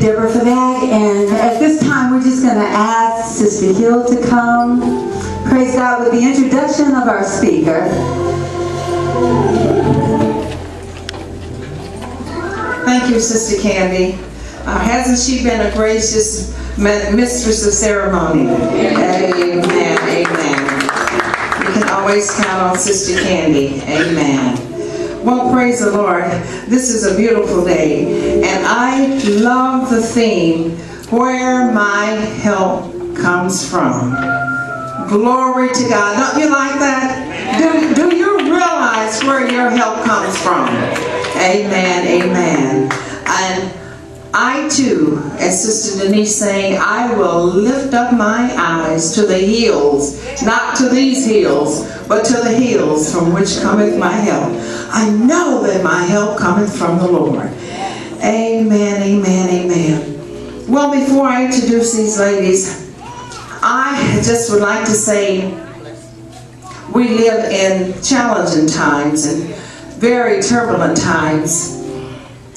Deborah for that. And at this time, we're just going to ask Sister Hill to come. Praise God with the introduction of our speaker. Thank you, Sister Candy. Uh, hasn't she been a gracious mistress of ceremony? Amen, amen. You can always count on Sister Candy. Amen. Well, praise the Lord. This is a beautiful day. And I love the theme, Where My Help Comes From. Glory to God. Don't you like that? Do, do you realize where your help comes from? Amen, amen. And I too, as Sister Denise saying, I will lift up my eyes to the hills, not to these hills, but to the hills from which cometh my help. I know that my help cometh from the Lord. Amen, amen, amen. Well, before I introduce these ladies, I just would like to say we live in challenging times and very turbulent times.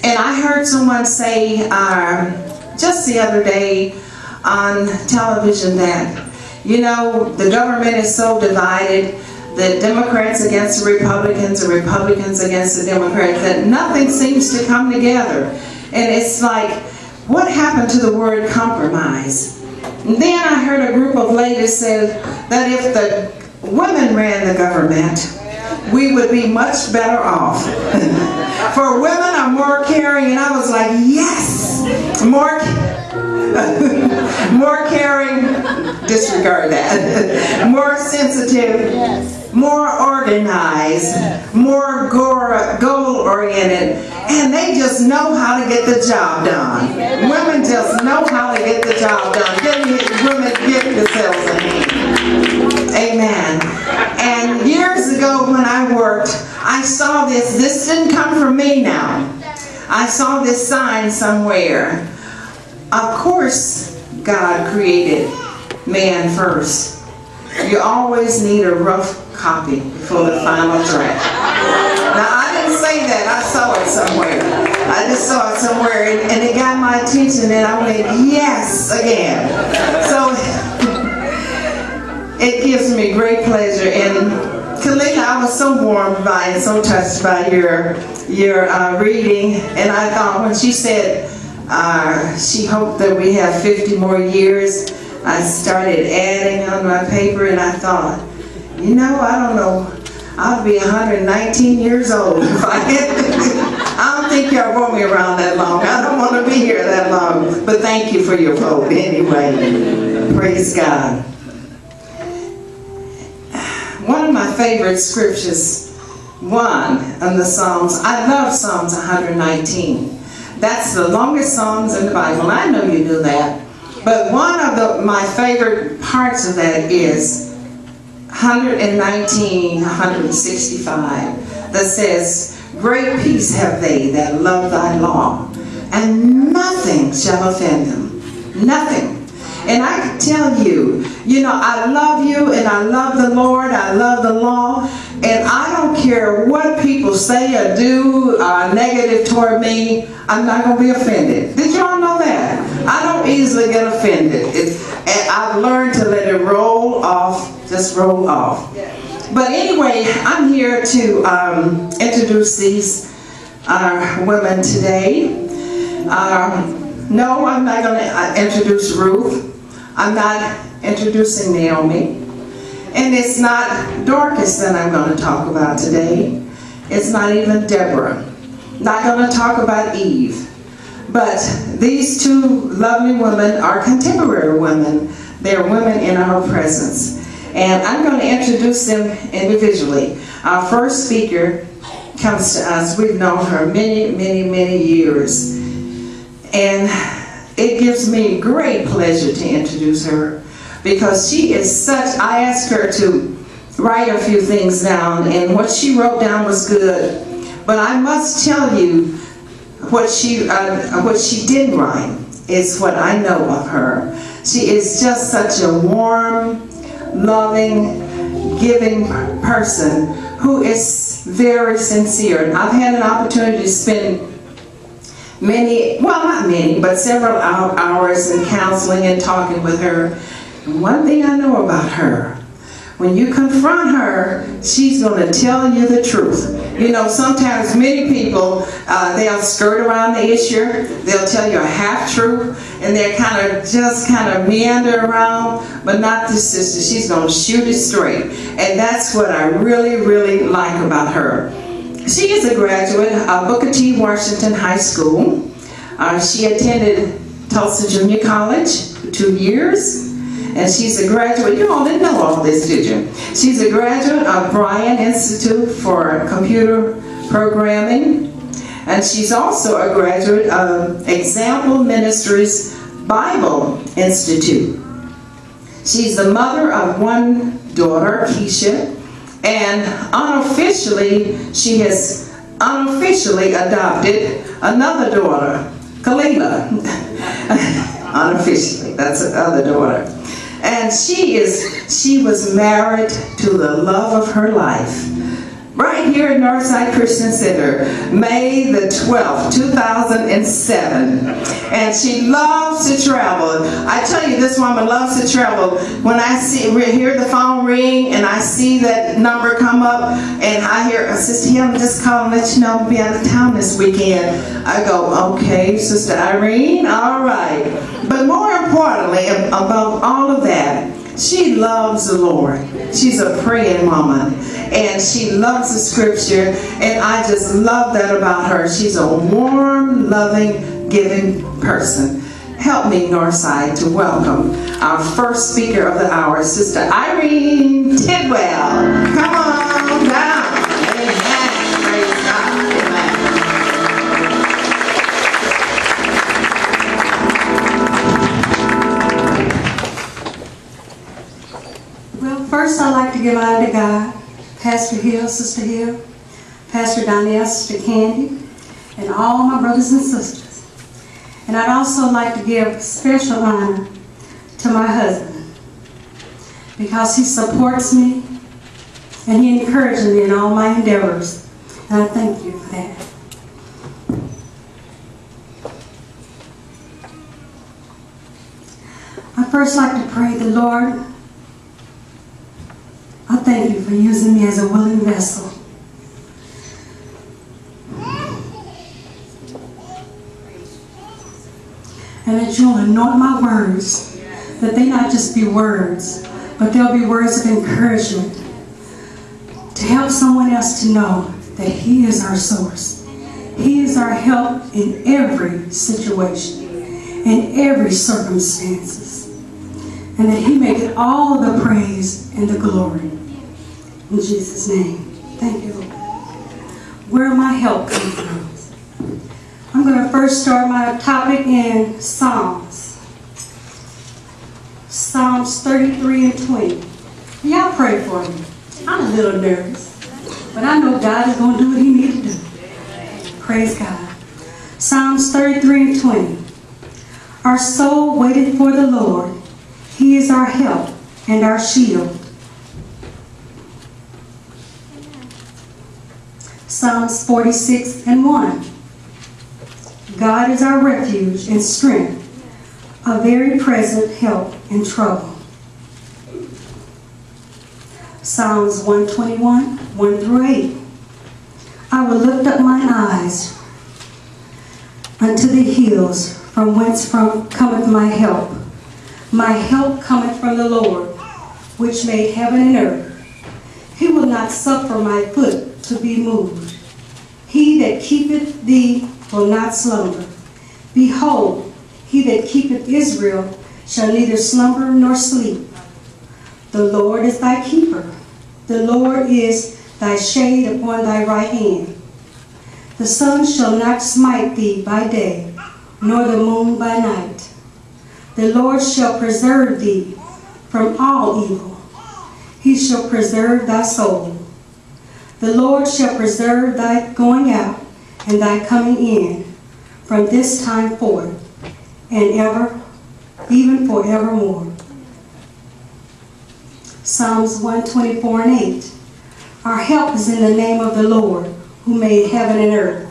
And I heard someone say uh, just the other day on television that, you know, the government is so divided, the Democrats against the Republicans, the Republicans against the Democrats, that nothing seems to come together. And it's like, what happened to the word compromise? And then I heard a group of ladies say that if the women ran the government, we would be much better off. For women are more caring, and I was like, yes, more, more caring, disregard that, more sensitive, more organized, more goal-oriented, and they just know how to get the job done. Women just know how to get the job done. Give women give themselves a hand. Amen. Ago when I worked, I saw this. This didn't come from me now. I saw this sign somewhere. Of course, God created man first. You always need a rough copy for the final draft. Now, I didn't say that. I saw it somewhere. I just saw it somewhere, and, and it got my attention, and I went, yes, again. So it gives me great pleasure. And Kalina, I was so warmed by and so touched by your your uh, reading. And I thought when she said uh, she hoped that we have 50 more years, I started adding on my paper and I thought, you know, I don't know, I'll be 119 years old if I I don't think y'all want me around that long. I don't want to be here that long. But thank you for your vote anyway. Praise God one of my favorite scriptures, one of the Psalms, I love Psalms 119. That's the longest Psalms in the Bible. I know you knew that. But one of the, my favorite parts of that is 119, 165 that says, Great peace have they that love thy law, and nothing shall offend them. Nothing. And I can tell you, you know, I love you and I love the Lord. I love the law. And I don't care what people say or do uh, negative toward me. I'm not going to be offended. Did y'all know that? I don't easily get offended. It, and I've learned to let it roll off, just roll off. But anyway, I'm here to um, introduce these uh, women today. Um, no, I'm not going to uh, introduce Ruth. I'm not introducing Naomi. And it's not Dorcas that I'm going to talk about today. It's not even Deborah. Not going to talk about Eve. But these two lovely women are contemporary women. They're women in our presence. And I'm going to introduce them individually. Our first speaker comes to us. We've known her many, many, many years. And it gives me great pleasure to introduce her because she is such, I asked her to write a few things down and what she wrote down was good. But I must tell you what she, uh, what she did write is what I know of her. She is just such a warm, loving, giving person who is very sincere. And I've had an opportunity to spend many, well, not many, but several hours in counseling and talking with her. And one thing I know about her, when you confront her, she's going to tell you the truth. You know, sometimes many people, uh, they'll skirt around the issue. They'll tell you a half truth, and they're kind of just kind of meander around, but not this sister. She's going to shoot it straight. And that's what I really, really like about her. She is a graduate of Booker T. Washington High School. Uh, she attended Tulsa Junior College for two years and she's a graduate. You all didn't know all this, did you? She's a graduate of Bryan Institute for Computer Programming, and she's also a graduate of Example Ministries Bible Institute. She's the mother of one daughter, Keisha, and unofficially, she has unofficially adopted another daughter, Kalila. unofficially, that's the other daughter. And she is, she was married to the love of her life. Right here at Northside Christian Center, May the 12th, 2007. And she loves to travel. I tell you, this woman loves to travel. When I see, hear the phone ring and I see that number come up and I hear, Sister Hill, just call and let you know I'll be out of town this weekend. I go, okay, Sister Irene, all right. But more importantly, above all of that, she loves the Lord. She's a praying woman. And she loves the scripture. And I just love that about her. She's a warm, loving, giving person. Help me, Northside, to welcome our first speaker of the hour, Sister Irene Tidwell. Come on First, I'd like to give honor to God, Pastor Hill, Sister Hill, Pastor Donnell, Sister Candy, and all my brothers and sisters. And I'd also like to give special honor to my husband because he supports me and he encourages me in all my endeavors. And I thank you for that. I first like to pray the Lord I thank you for using me as a willing vessel. And that you'll anoint my words, that they not just be words, but they'll be words of encouragement to help someone else to know that He is our source. He is our help in every situation, in every circumstances. And that He may get all the praise and the glory. In Jesus' name. Thank you. Where my help come from? I'm going to first start my topic in Psalms. Psalms 33 and 20. Y'all pray for me. I'm a little nervous, but I know God is going to do what he needs to do. Praise God. Psalms 33 and 20. Our soul waited for the Lord. He is our help and our shield. Psalms 46 and 1. God is our refuge and strength, a very present help in trouble. Psalms 121, 1 through 8. I will lift up mine eyes unto the hills, from whence from cometh my help. My help cometh from the Lord, which made heaven and earth. He will not suffer my foot to be moved. He that keepeth thee will not slumber. Behold, he that keepeth Israel shall neither slumber nor sleep. The Lord is thy keeper. The Lord is thy shade upon thy right hand. The sun shall not smite thee by day, nor the moon by night. The Lord shall preserve thee from all evil. He shall preserve thy soul. The Lord shall preserve thy going out and thy coming in from this time forth and ever, even forevermore. Psalms 124 and 8. Our help is in the name of the Lord who made heaven and earth.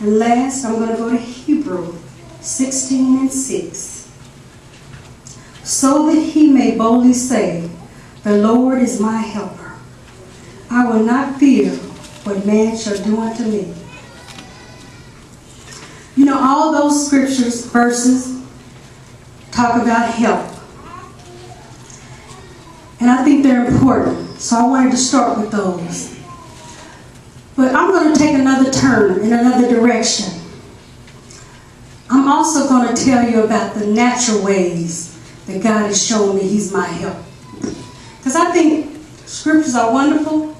And last, I'm going to go to Hebrew 16 and 6. So that he may boldly say, The Lord is my helper. I will not fear what man shall do unto me. You know, all those scriptures, verses, talk about help. And I think they're important. So I wanted to start with those. But I'm going to take another turn in another direction. I'm also going to tell you about the natural ways that God has shown me He's my help. Because I think scriptures are wonderful.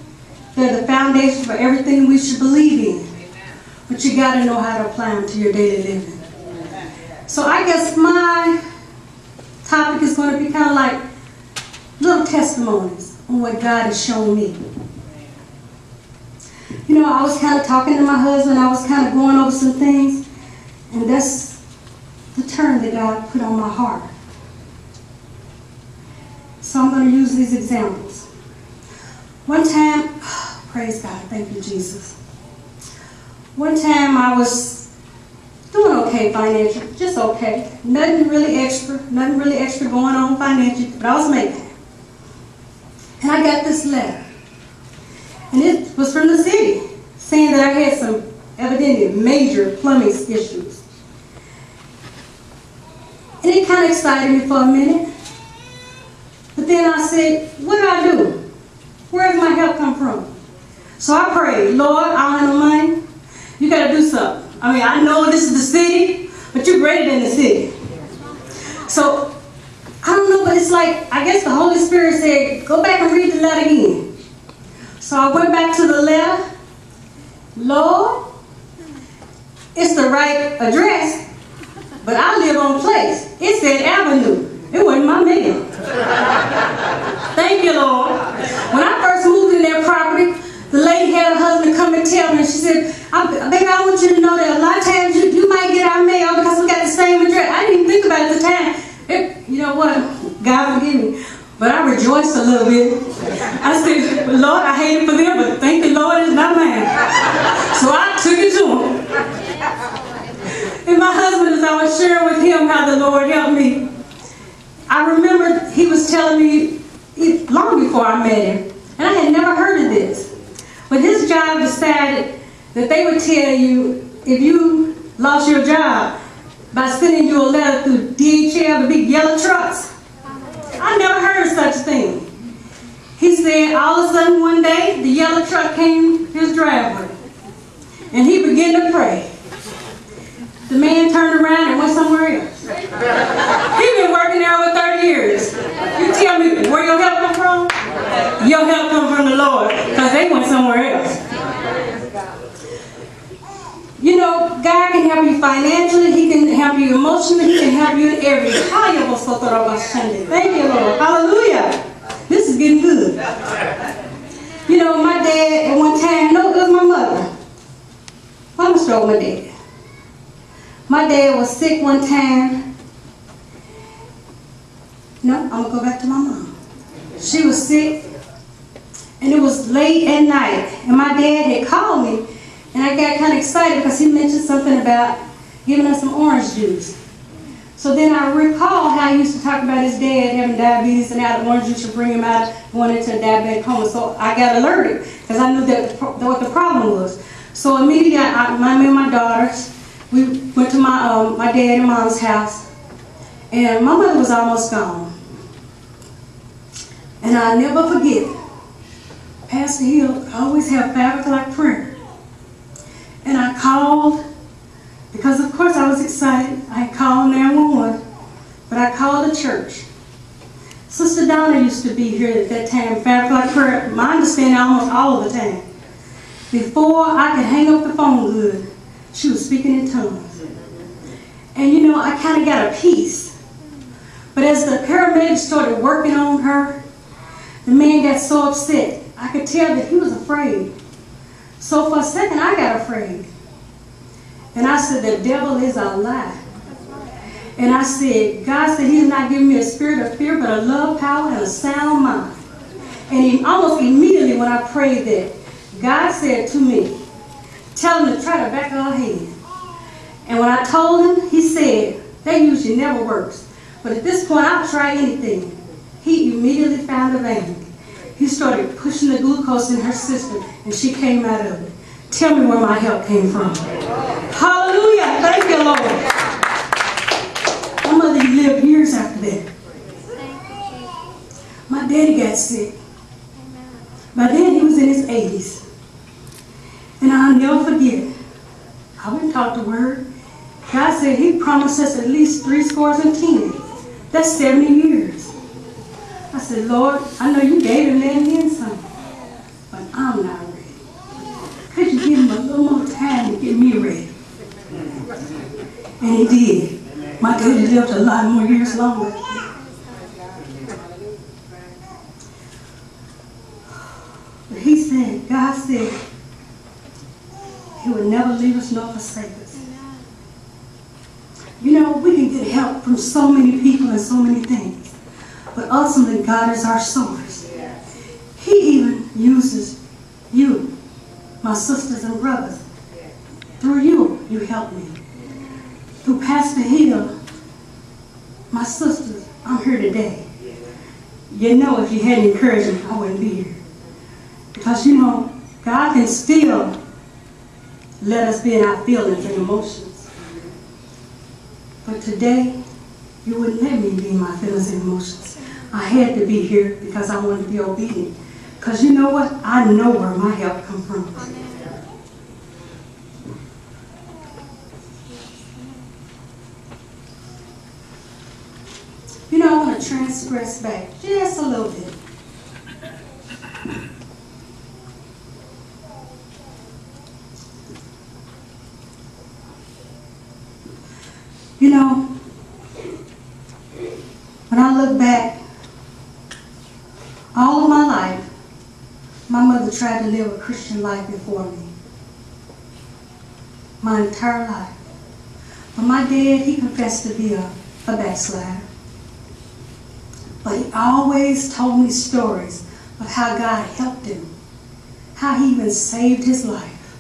They're the foundation for everything we should believe in. But you got to know how to apply them to your daily living. So I guess my topic is going to be kind of like little testimonies on what God has shown me. You know, I was kind of talking to my husband, I was kind of going over some things, and that's the turn that God put on my heart. So I'm going to use these examples. One time, praise God, thank you, Jesus. One time I was doing okay financially, just okay. Nothing really extra, nothing really extra going on financially, but I was making it. And I got this letter. And it was from the city, saying that I had some evidently major plumbing issues. And it kind of excited me for a minute. But then I said, what do I do? Where does my help come from? So I prayed, Lord, I don't have no money. You got to do something. I mean, I know this is the city, but you're greater than the city. So I don't know, but it's like, I guess the Holy Spirit said, go back and read the letter again. So I went back to the letter. Lord, it's the right address, but I live on place. It said Avenue. It wasn't my mail. Thank you, Lord. When I first moved in that property, the lady had her husband come and tell me, she said, baby, I want you to know that a lot of times you, you might get our mail because we got the same address. I didn't think about it at the time. It, you know what? God forgive me. But I rejoiced a little bit. I said, Lord, I hate it for them, but thank the Lord it's not mine. So I took it to him. And my husband, as I was sharing the Lord help me, I remember he was telling me long before I met him, and I had never heard of this. But his job decided that they would tell you if you lost your job by sending you a letter through DHL, the big yellow trucks. I never heard of such a thing. He said all of a sudden one day the yellow truck came his driveway and he began to pray. The man turned around and went somewhere else. He been working there over 30 years. You tell me where your help come from? Your help come from the Lord because they went somewhere else. You know, God can help you financially, He can help you emotionally, He can help you in every Thank you, Lord. Hallelujah. This is getting good. You know, my dad at one time, no, it was my mother. I'm gonna start my dad. My dad was sick one time. No, I'm gonna go back to my mom. She was sick, and it was late at night, and my dad had called me and I got kind of excited because he mentioned something about giving us some orange juice. So then I recall how he used to talk about his dad having diabetes and how the orange juice would bring him out going into a diabetic coma. So I got alerted because I knew that what the problem was. So immediately, I, my, me and my daughters, we went to my, um, my dad and mom's house. And my mother was almost gone. And I'll never forget, Pastor Hill always have 5 o'clock prayer. And I called, because of course I was excited. I called 911, but I called the church. Sister Donna used to be here at that time, 5 o'clock prayer, my understanding almost all of the time. Before I could hang up the phone good, she was speaking in tongues. And you know, I kind of got a peace. But as the paramedics started working on her, the man got so upset. I could tell that he was afraid. So for a second, I got afraid. And I said, the devil is a lie. And I said, God said he's not giving me a spirit of fear, but a love, power, and a sound mind. And he, almost immediately when I prayed that, God said to me, tell him to try to back of our hand. And when I told him, he said, that usually never works. But at this point, I'll try anything. He immediately found a vein. He started pushing the glucose in her system, and she came out of it. Tell me where my help came from. Hallelujah. Thank you, Lord. My mother lived years after that. My daddy got sick. By then, he was in his 80s. And I'll never forget. I went talked the word. God said he promised us at least three scores and ten. That's 70 years. I said, Lord, I know you gave him that then some, but I'm not ready. Could you give him a little more time to get me ready? And he did. My daddy lived a lot more years longer. But he said, God said, never leave us nor forsake us. You know, we can get help from so many people and so many things. But ultimately, God is our source. He even uses you, my sisters and brothers. Through you, you help me. Through Pastor Hill, my sisters, I'm here today. You know, if you had encouragement, I wouldn't be here. Because, you know, God can still let us be in our feelings and emotions. But today, you wouldn't let me be in my feelings and emotions. I had to be here because I wanted to be obedient. Because you know what? I know where my help comes from. You know, I want to transgress back just a little bit. You know, when I look back, all of my life, my mother tried to live a Christian life before me. My entire life. But my dad, he confessed to be a, a backslider. But he always told me stories of how God helped him, how he even saved his life.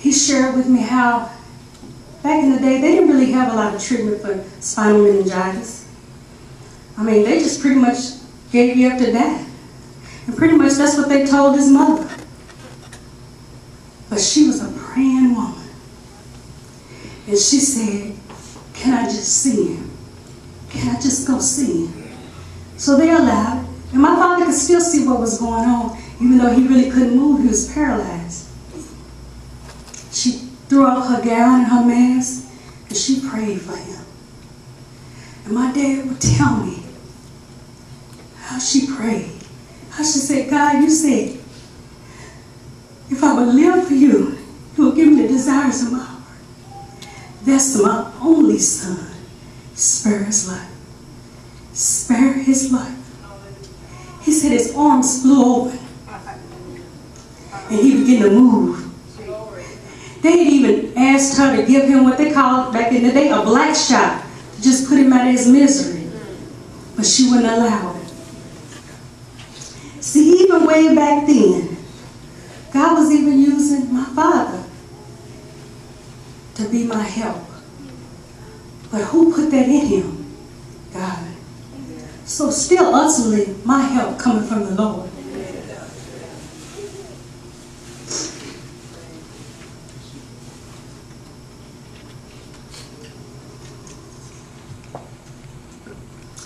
He shared with me how back in the day, they didn't really have a lot of treatment for spinal meningitis. I mean, they just pretty much gave you up to die. And pretty much that's what they told his mother. But she was a praying woman. And she said, Can I just see him? Can I just go see him? So they allowed. And my father could still see what was going on, even though he really couldn't move, he was paralyzed. She threw off her gown and her mask, and she prayed for him. And my dad would tell me how she prayed. How she said, God, you said, if I would live for you, you will give me the desires of my heart. That's my only son. Spare his life. Spare his life. He said his arms flew open. And he began to move. They had even asked her to give him what they called back in the day a black shot to just put him out of his misery. But she wouldn't allow it. See, even way back then, God was even using my father to be my help. But who put that in him? God. So still ultimately my help coming from the Lord.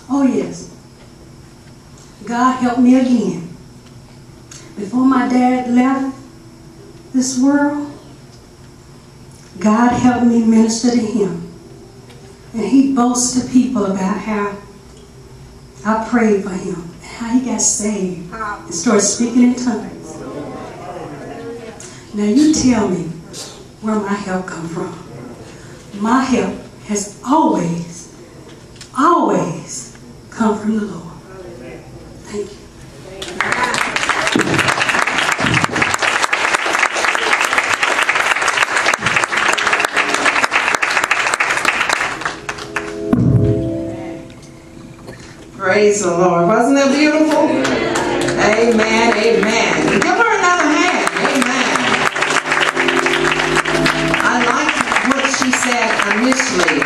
Oh yes. God helped me again. Before my dad left this world, God helped me minister to him. And he boasts to people about how I prayed for him, and how he got saved and started speaking in tongues. Now you tell me where my help come from. My help has always, always come from the Lord. Praise the Lord. Wasn't that beautiful? Amen. Amen. Give her another hand. Amen. I like what she said initially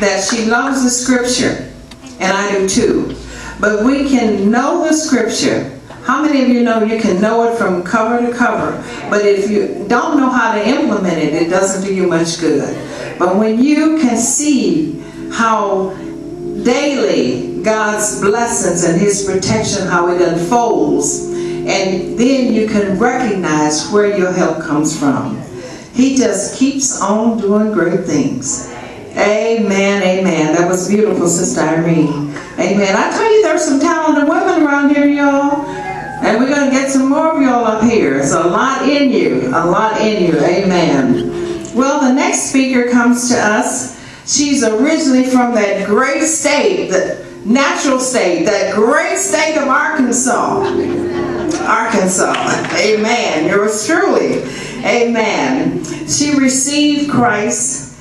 that she loves the scripture, and I do too. But we can know the scripture how many of you know you can know it from cover to cover, but if you don't know how to implement it, it doesn't do you much good. But when you can see how daily God's blessings and His protection, how it unfolds, and then you can recognize where your help comes from. He just keeps on doing great things. Amen, amen. That was beautiful, Sister Irene. Amen. I tell you, there's some talented women around here, y'all. And we're going to get some more of y'all up here. It's a lot in you. A lot in you. Amen. Well, the next speaker comes to us. She's originally from that great state, the natural state, that great state of Arkansas. Arkansas. Amen. Yours truly. Amen. She received Christ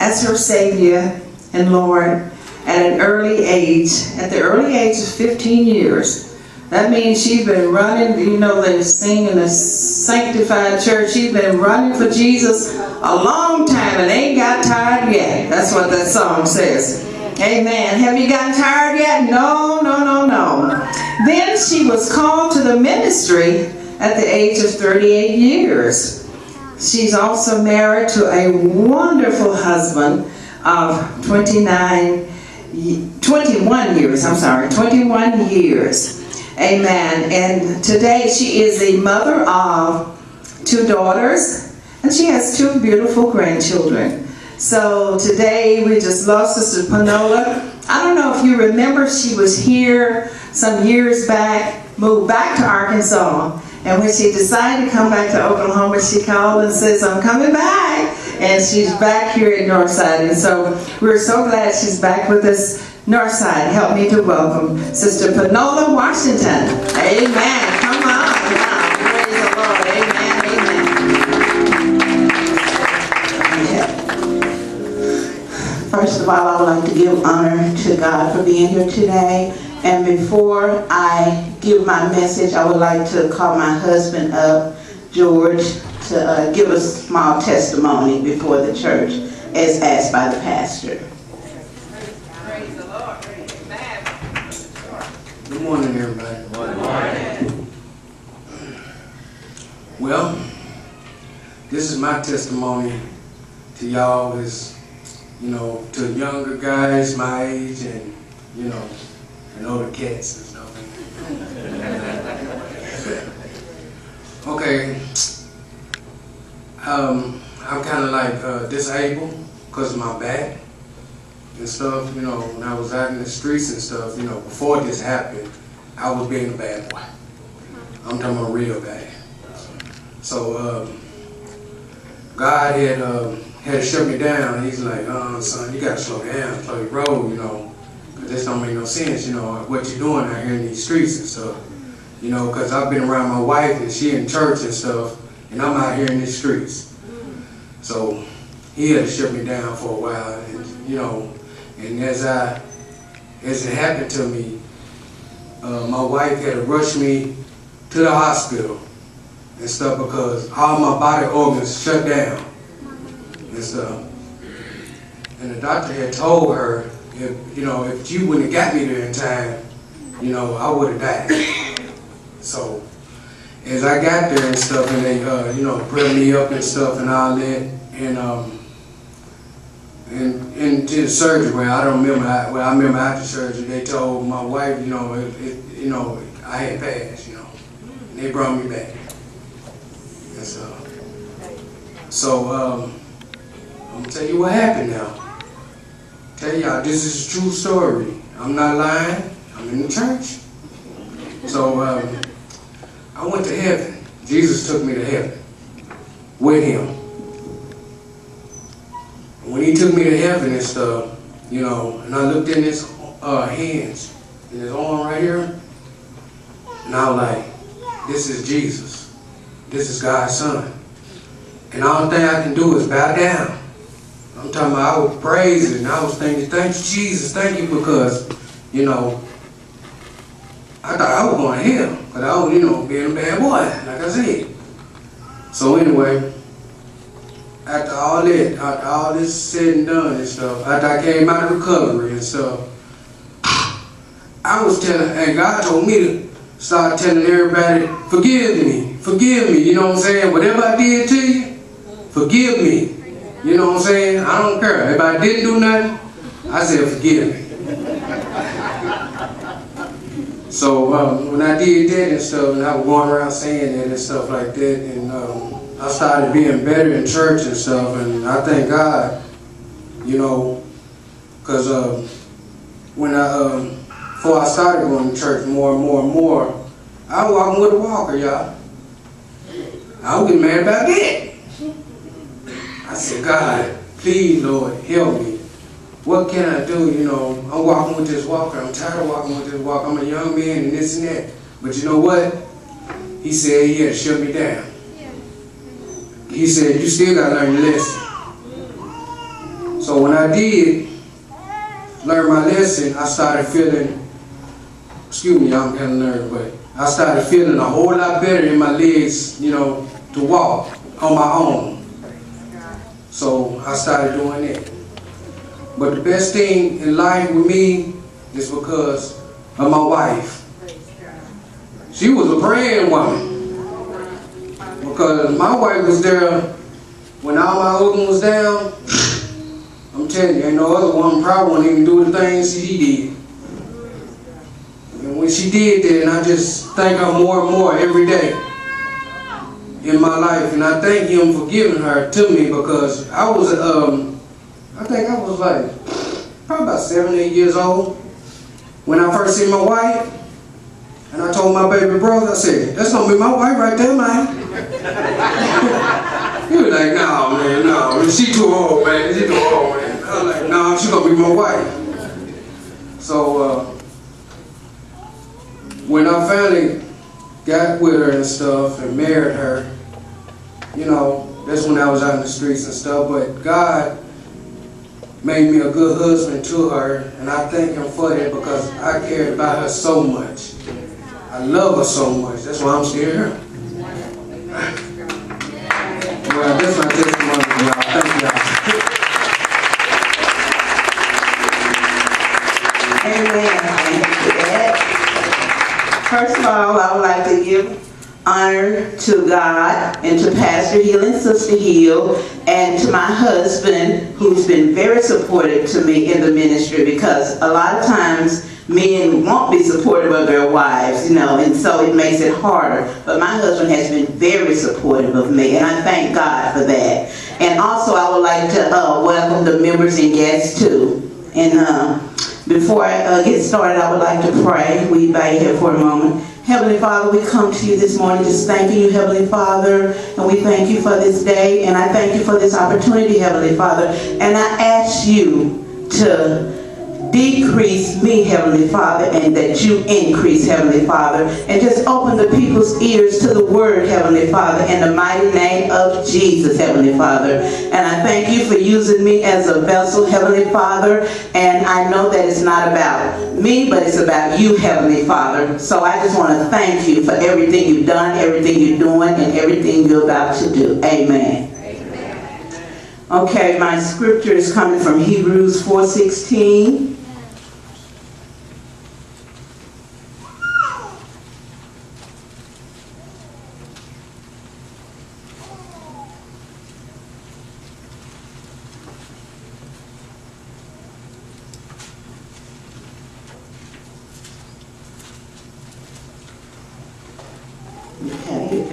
as her Savior and Lord at an early age, at the early age of 15 years. That means she's been running, you know, they sing in a sanctified church. She's been running for Jesus a long time and ain't got tired yet. That's what that song says. Amen. Have you gotten tired yet? No, no, no, no. Then she was called to the ministry at the age of 38 years. She's also married to a wonderful husband of 29, 21 years, I'm sorry, 21 years. Amen. And today she is a mother of two daughters, and she has two beautiful grandchildren. So today we just lost Sister Panola. I don't know if you remember, she was here some years back, moved back to Arkansas. And when she decided to come back to Oklahoma, she called and says, I'm coming back. And she's back here at Northside. And so we're so glad she's back with us. Northside, help me to welcome Sister Panola Washington. Amen. All, I would like to give honor to God for being here today. And before I give my message, I would like to call my husband up, George, to uh, give a small testimony before the church as asked by the pastor. Praise the Lord. Good morning, everybody. Good morning. Well, this is my testimony to y'all as, you know, to younger guys my age and, you know, and older cats and stuff. okay. Um, I'm kind of like uh, disabled because of my back and stuff, you know, when I was out in the streets and stuff, you know, before this happened, I was being a bad boy. I'm talking about real bad. So, um, God had um, had to shut me down. He's like, uh, son, you got to slow down, slow your roll, you know, this don't make no sense, you know, what you're doing out here in these streets and stuff. You know, because I've been around my wife and she in church and stuff, and I'm out here in these streets. So, he had to shut me down for a while, and, you know, and as I, as it happened to me, uh, my wife had to rush me to the hospital and stuff because all my body organs shut down and stuff. And the doctor had told her, if you know, if you wouldn't have got me there in time, you know, I would have died. So, as I got there and stuff, and they, uh, you know, prep me up and stuff and all that, and um, and into the surgery where I don't remember, well, I remember after surgery, they told my wife, you know, it, it, you know, I had passed, you know, and they brought me back. And so, so um, I'm gonna tell you what happened now. Tell y'all, this is a true story. I'm not lying. I'm in the church. So um, I went to heaven. Jesus took me to heaven with him when he took me to heaven and stuff, you know, and I looked in his uh, hands, in his arm right here, and I was like, this is Jesus. This is God's son. And all thing I can do is bow down. I'm talking about I was praising. I was thinking, thank you, Jesus. Thank you because, you know, I thought I was going to hell. Because I was, you know, being a bad boy, like I said. So anyway, after all that, after all this said and done and stuff, after I came out of recovery and stuff, I was telling, and God told me to start telling everybody, forgive me, forgive me, you know what I'm saying? Whatever I did to you, forgive me. You know what I'm saying? I don't care. If I didn't do nothing, I said forgive me. So um, when I did that and stuff, and I was going around saying that and stuff like that, and um, I started being better in church and stuff, and I thank God, you know, because um, when I, um, before I started going to church more and more and more, I was walking with a walker, y'all. I was getting mad about that. I said, God, please, Lord, help me. What can I do? You know, I'm walking with this walker. I'm tired of walking with this walker. I'm a young man and this and that. But you know what? He said yeah, shut me down. He said, you still got to learn your lesson. So when I did learn my lesson, I started feeling, excuse me, I'm kind of nervous, but I started feeling a whole lot better in my legs, you know, to walk on my own. So I started doing it. But the best thing in life with me is because of my wife. She was a praying woman. Because my wife was there when all my one was down. I'm telling you, ain't no other one probably wouldn't even do the things she did. And when she did that, and I just thank her more and more every day in my life. And I thank him for giving her to me because I was, um, I think I was like, probably about seven, eight years old when I first seen my wife. And I told my baby brother, I said, that's gonna be my wife right there, man. he was like, no, man, no, she too old, man, she too old, man. I was like, no, she gonna be my wife. So, uh, when I finally got with her and stuff and married her, you know, that's when I was out in the streets and stuff, but God made me a good husband to her, and I thank him for that because I cared about her so much. I love her so much. That's why I'm still here. Well, that's my testimony, y'all. Thank y'all. First of all, I would like to give honor to God and to Pastor Hill and Sister Hill and to my husband who's been very supportive to me in the ministry because a lot of times men won't be supportive of their wives, you know, and so it makes it harder. But my husband has been very supportive of me and I thank God for that. And also I would like to uh, welcome the members and guests too. And uh, before I uh, get started, I would like to pray. We you bow head for a moment? Heavenly Father, we come to you this morning just thanking you, Heavenly Father, and we thank you for this day, and I thank you for this opportunity, Heavenly Father, and I ask you to decrease me, Heavenly Father, and that you increase, Heavenly Father, and just open the people's ears to the word, Heavenly Father, in the mighty name of Jesus, Heavenly Father. And I thank you for using me as a vessel, Heavenly Father, and I know that it's not about me, but it's about you, Heavenly Father. So I just want to thank you for everything you've done, everything you're doing, and everything you're about to do. Amen. Okay, my scripture is coming from Hebrews 4:16. Okay,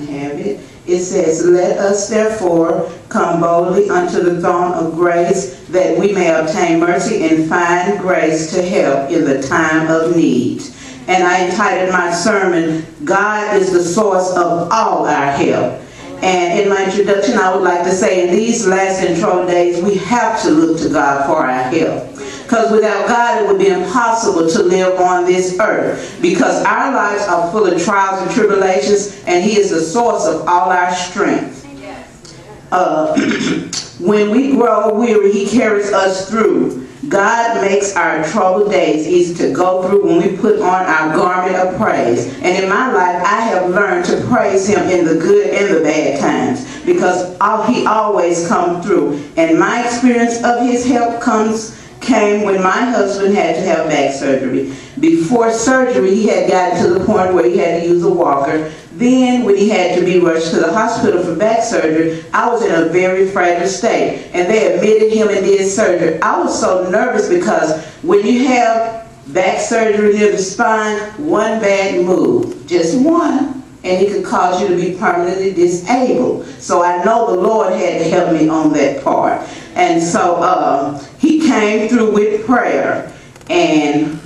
have it. It says, Let us therefore come boldly unto the throne of grace, that we may obtain mercy and find grace to help in the time of need. And I entitled my sermon, God is the source of all our help. And in my introduction, I would like to say in these last troubled days, we have to look to God for our help. Because without God, it would be impossible to live on this earth. Because our lives are full of trials and tribulations, and He is the source of all our strength. Uh, when we grow weary, He carries us through. God makes our troubled days easy to go through when we put on our garment of praise. And in my life, I have learned to praise Him in the good and the bad times because He always comes through. And my experience of His help comes came when my husband had to have back surgery. Before surgery, he had gotten to the point where he had to use a walker. Then, when he had to be rushed to the hospital for back surgery, I was in a very fragile state. And they admitted him and did surgery. I was so nervous because when you have back surgery near the spine, one bad move, just one, and it could cause you to be permanently disabled. So I know the Lord had to help me on that part. And so uh, he came through with prayer and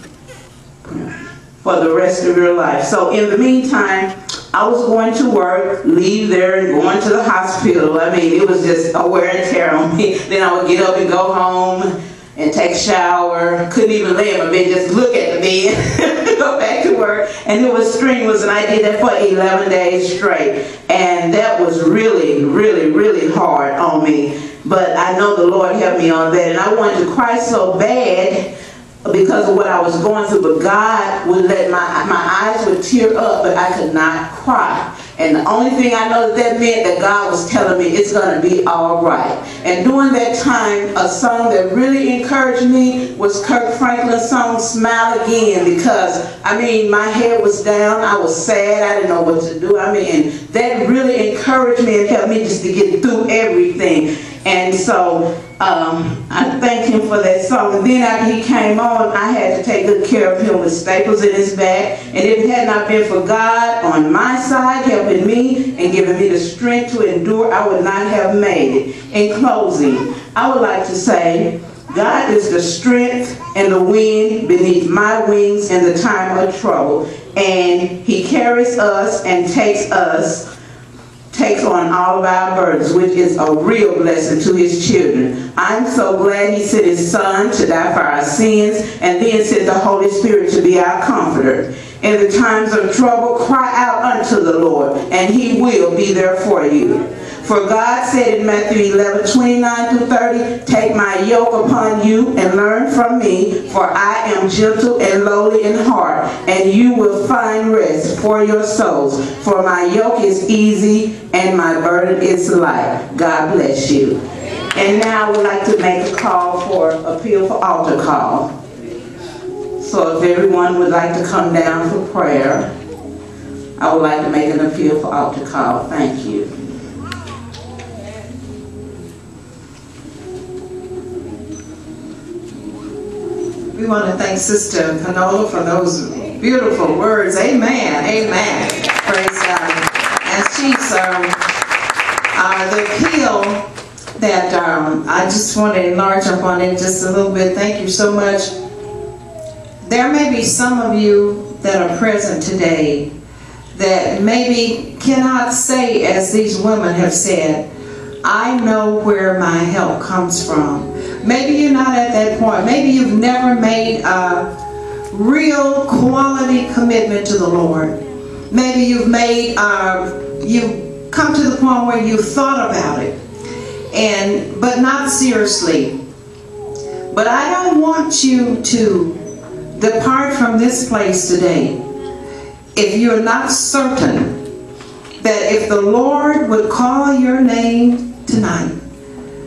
for the rest of your life. So in the meantime, I was going to work, leave there and going to the hospital. I mean, it was just a wear and tear on me. Then I would get up and go home and take a shower. Couldn't even lay in my bed, just look at the bed, go back to work. And it was strenuous, and I did that for 11 days straight. And that was really, really, really hard on me. But I know the Lord helped me on that. And I wanted to cry so bad because of what I was going through, but God would let my, my eyes would tear up, but I could not cry. And the only thing I know that, that meant that God was telling me it's going to be all right. And during that time, a song that really encouraged me was Kirk Franklin's song, Smile Again, because, I mean, my head was down. I was sad. I didn't know what to do. I mean, that really encouraged me and helped me just to get through everything. And so um, I thank him for that song. And then after he came on, I had to take good care of him with staples in his back. And if it had not been for God on my side helping me and giving me the strength to endure, I would not have made it. In closing, I would like to say, God is the strength and the wind beneath my wings in the time of trouble. And he carries us and takes us takes on all of our burdens, which is a real blessing to his children. I'm so glad he sent his son to die for our sins and then sent the Holy Spirit to be our comforter. In the times of trouble, cry out unto the Lord, and he will be there for you. For God said in Matthew 11, 29 through 30, Take my yoke upon you and learn from me, for I am gentle and lowly in heart, and you will find rest for your souls. For my yoke is easy and my burden is light. God bless you. And now I would like to make a call for appeal for altar call. So if everyone would like to come down for prayer, I would like to make an appeal for altar call. Thank you. We want to thank Sister Panola for those beautiful words. Amen. Amen. Praise God. And she's um, uh, the appeal that um, I just want to enlarge upon it just a little bit. Thank you so much. There may be some of you that are present today that maybe cannot say, as these women have said, I know where my help comes from. Maybe you're not at that point. Maybe you've never made a real quality commitment to the Lord. Maybe you've made, uh, you've come to the point where you've thought about it, and but not seriously. But I don't want you to depart from this place today if you're not certain that if the Lord would call your name tonight,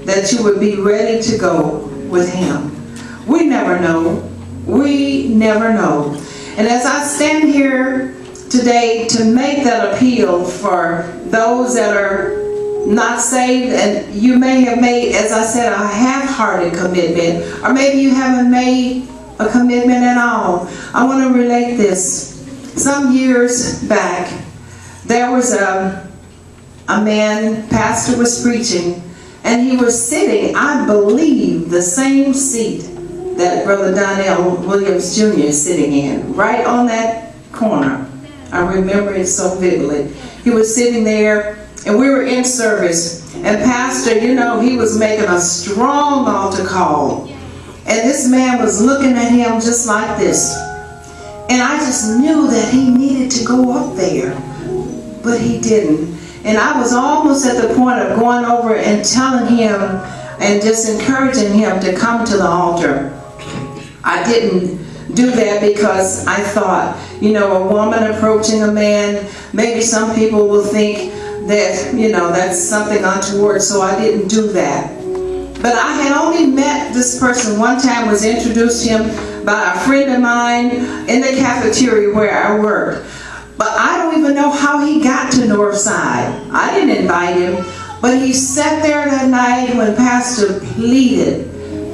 that you would be ready to go with him. We never know. We never know. And as I stand here today to make that appeal for those that are not saved and you may have made, as I said, a half-hearted commitment or maybe you haven't made a commitment at all. I want to relate this. Some years back, there was a, a man, pastor was preaching, and he was sitting, I believe, the same seat that Brother Donnell Williams Jr. is sitting in, right on that corner. I remember it so vividly. He was sitting there, and we were in service, and Pastor, you know, he was making a strong altar call. And this man was looking at him just like this. And I just knew that he needed to go up there, but he didn't. And I was almost at the point of going over and telling him and just encouraging him to come to the altar. I didn't do that because I thought, you know, a woman approaching a man, maybe some people will think that, you know, that's something untoward, so I didn't do that. But I had only met this person one time, was introduced to him by a friend of mine in the cafeteria where I work. But I don't even know how he got to Northside. I didn't invite him. But he sat there that night when Pastor pleaded,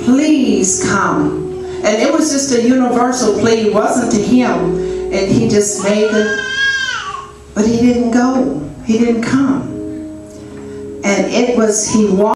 please come. And it was just a universal plea, it wasn't to him. And he just made it. but he didn't go. He didn't come. And it was, he walked.